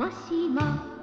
もしも。